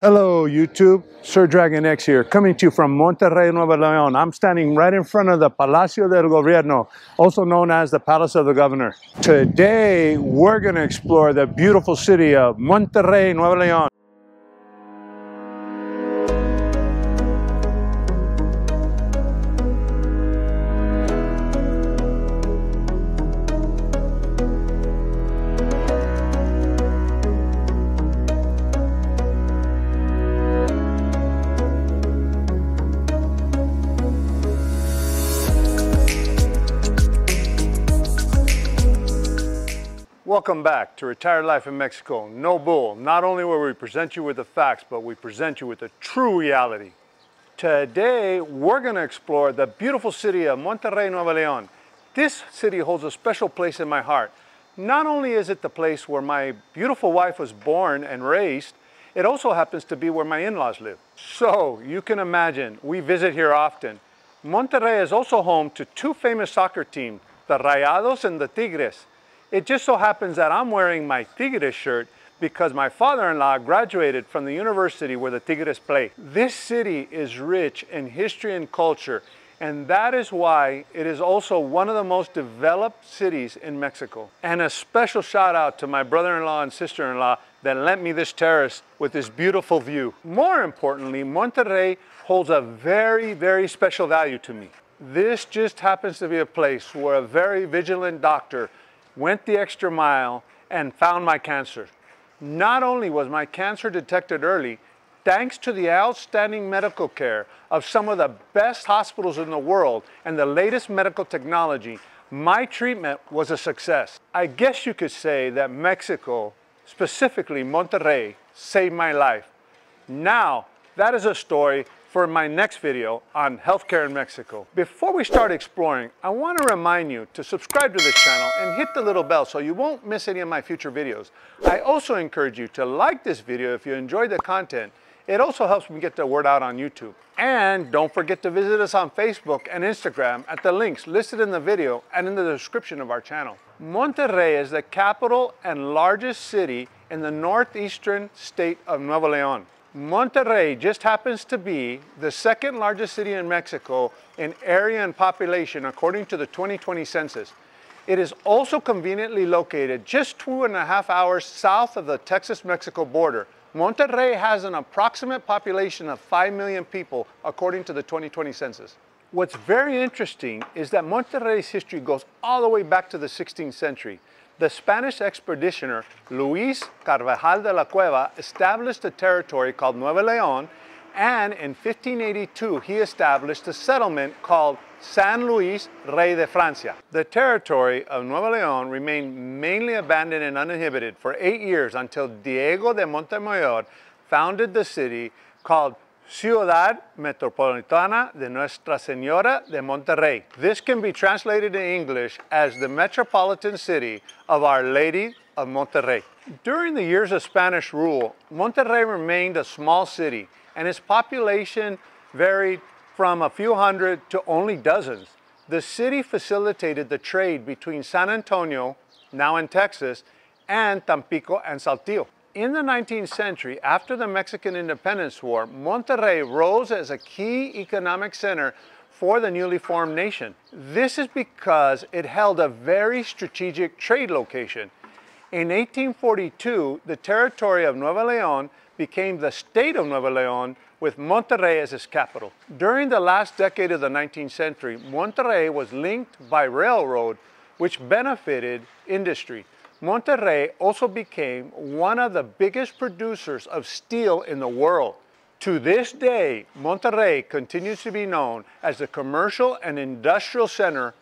Hello YouTube, Sir Dragon X here, coming to you from Monterrey, Nuevo León. I'm standing right in front of the Palacio del Gobierno, also known as the Palace of the Governor. Today, we're gonna explore the beautiful city of Monterrey, Nuevo León. Welcome back to Retired Life in Mexico. No bull. Not only will we present you with the facts, but we present you with the true reality. Today, we're going to explore the beautiful city of Monterrey, Nuevo León. This city holds a special place in my heart. Not only is it the place where my beautiful wife was born and raised, it also happens to be where my in-laws live. So, you can imagine, we visit here often. Monterrey is also home to two famous soccer teams, the Rayados and the Tigres. It just so happens that I'm wearing my Tigres shirt because my father-in-law graduated from the university where the Tigres play. This city is rich in history and culture, and that is why it is also one of the most developed cities in Mexico. And a special shout out to my brother-in-law and sister-in-law that lent me this terrace with this beautiful view. More importantly, Monterrey holds a very, very special value to me. This just happens to be a place where a very vigilant doctor went the extra mile, and found my cancer. Not only was my cancer detected early, thanks to the outstanding medical care of some of the best hospitals in the world and the latest medical technology, my treatment was a success. I guess you could say that Mexico, specifically Monterrey, saved my life. Now, that is a story for my next video on healthcare in Mexico. Before we start exploring, I want to remind you to subscribe to this channel and hit the little bell so you won't miss any of my future videos. I also encourage you to like this video if you enjoyed the content. It also helps me get the word out on YouTube. And don't forget to visit us on Facebook and Instagram at the links listed in the video and in the description of our channel. Monterrey is the capital and largest city in the northeastern state of Nuevo León. Monterrey just happens to be the second largest city in Mexico in area and population according to the 2020 census. It is also conveniently located just two and a half hours south of the Texas-Mexico border. Monterrey has an approximate population of 5 million people according to the 2020 census. What's very interesting is that Monterrey's history goes all the way back to the 16th century. The Spanish expeditioner Luis Carvajal de la Cueva established a territory called Nuevo León, and in 1582 he established a settlement called San Luis Rey de Francia. The territory of Nuevo León remained mainly abandoned and uninhabited for eight years until Diego de Montemayor founded the city called Ciudad Metropolitana de Nuestra Señora de Monterrey. This can be translated in English as the metropolitan city of Our Lady of Monterrey. During the years of Spanish rule, Monterrey remained a small city and its population varied from a few hundred to only dozens. The city facilitated the trade between San Antonio, now in Texas, and Tampico and Saltillo. In the 19th century, after the Mexican Independence War, Monterrey rose as a key economic center for the newly formed nation. This is because it held a very strategic trade location. In 1842, the territory of Nuevo León became the state of Nuevo León with Monterrey as its capital. During the last decade of the 19th century, Monterrey was linked by railroad, which benefited industry. Monterrey also became one of the biggest producers of steel in the world. To this day, Monterrey continues to be known as the commercial and industrial center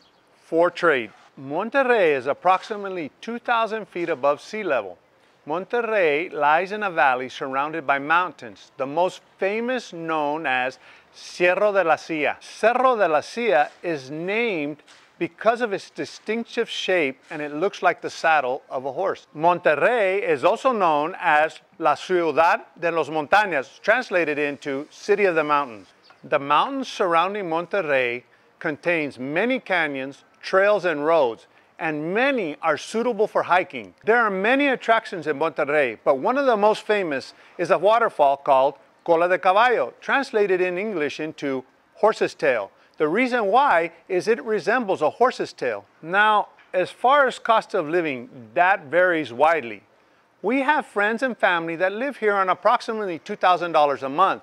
for trade. Monterrey is approximately 2,000 feet above sea level. Monterrey lies in a valley surrounded by mountains, the most famous known as Cerro de la Silla. Cerro de la Silla is named because of its distinctive shape and it looks like the saddle of a horse. Monterrey is also known as La Ciudad de los Montañas, translated into City of the Mountains. The mountains surrounding Monterrey contains many canyons, trails, and roads. and many are suitable for hiking. There are many attractions in Monterrey, but one of the most famous is a waterfall called Cola de Caballo, translated in English into horse's tail. The reason why is it resembles a horse's tail. Now, as far as cost of living, that varies widely. We have friends and family that live here on approximately $2,000 a month,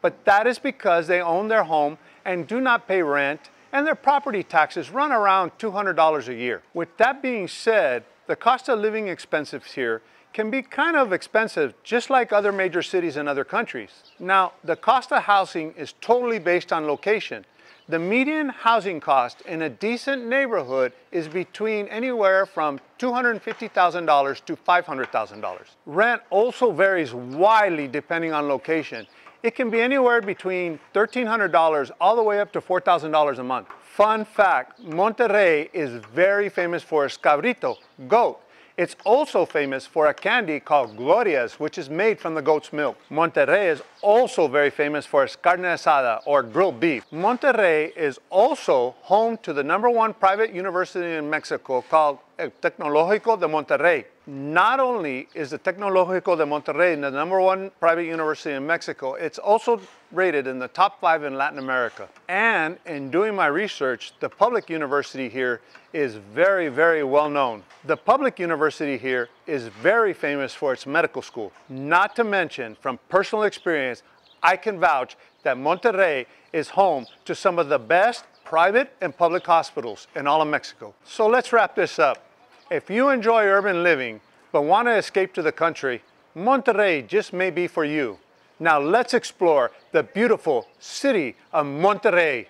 but that is because they own their home and do not pay rent and their property taxes run around $200 a year. With that being said, the cost of living expenses here can be kind of expensive, just like other major cities in other countries. Now, the cost of housing is totally based on location. The median housing cost in a decent neighborhood is between anywhere from $250,000 to $500,000. Rent also varies widely depending on location. It can be anywhere between $1,300 all the way up to $4,000 a month. Fun fact, Monterrey is very famous for its cabrito, goat. It's also famous for a candy called Glorias, which is made from the goat's milk. Monterrey is also very famous for its carne asada, or grilled beef. Monterrey is also home to the number one private university in Mexico called El Tecnológico de Monterrey. Not only is the Tecnológico de Monterrey the number one private university in Mexico, it's also rated in the top five in Latin America. And in doing my research, the public university here is very, very well known. The public university here is very famous for its medical school. Not to mention, from personal experience, I can vouch that Monterrey is home to some of the best private and public hospitals in all of Mexico. So let's wrap this up. If you enjoy urban living but want to escape to the country, Monterrey just may be for you. Now let's explore the beautiful city of Monterrey.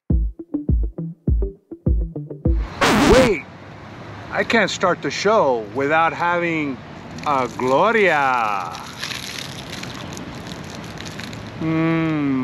Wait, I can't start the show without having a Gloria. Mmm.